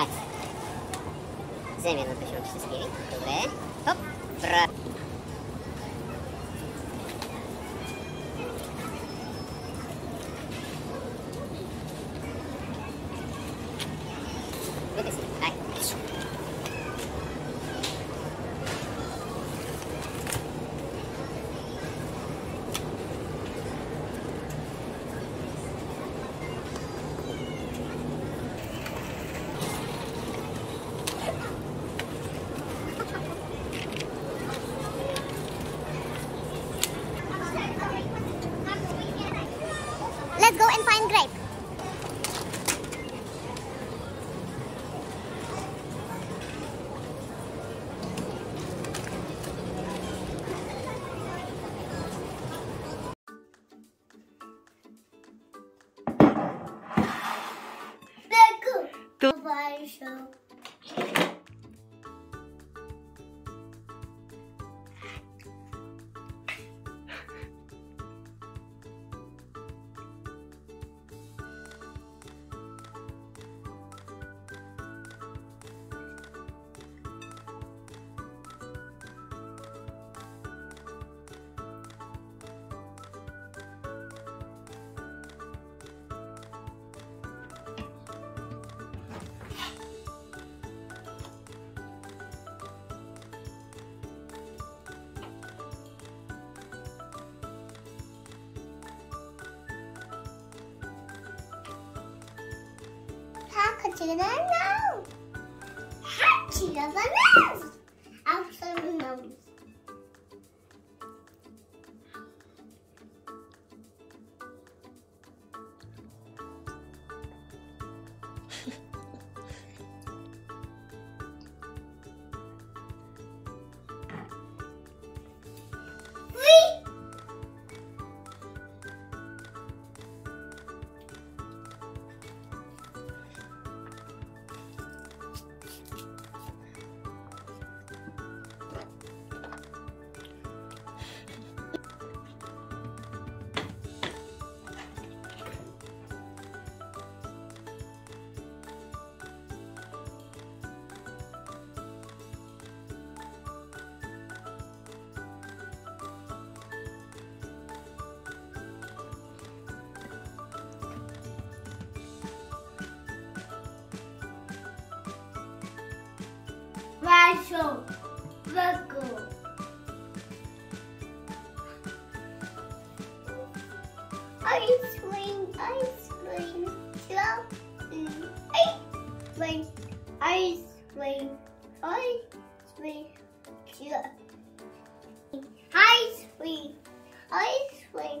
Hadi. Z minut düşmek için Hop. Bra. Let's go and find grape. To- You not know? How she doesn't know? Actually knows. Three. Rachel, Virgo. Ice cream, ice cream, ice cream, ice cream, ice cream, ice cream, ice cream,